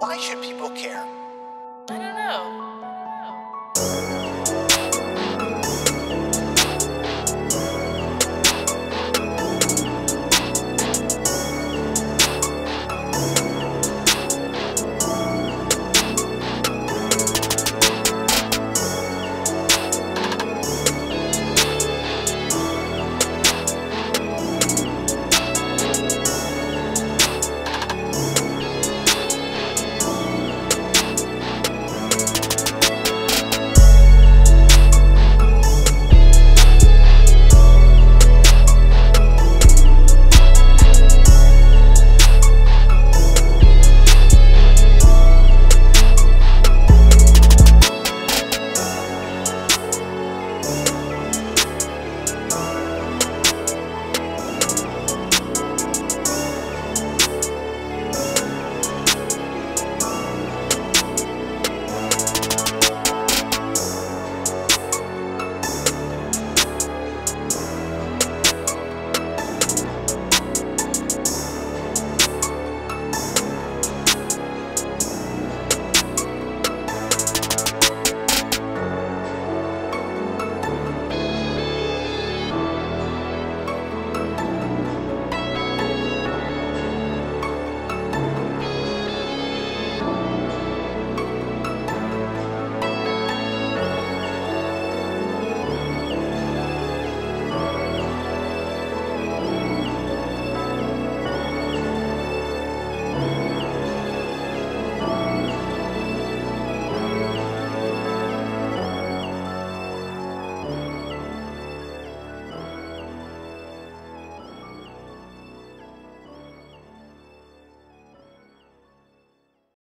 Why should people care?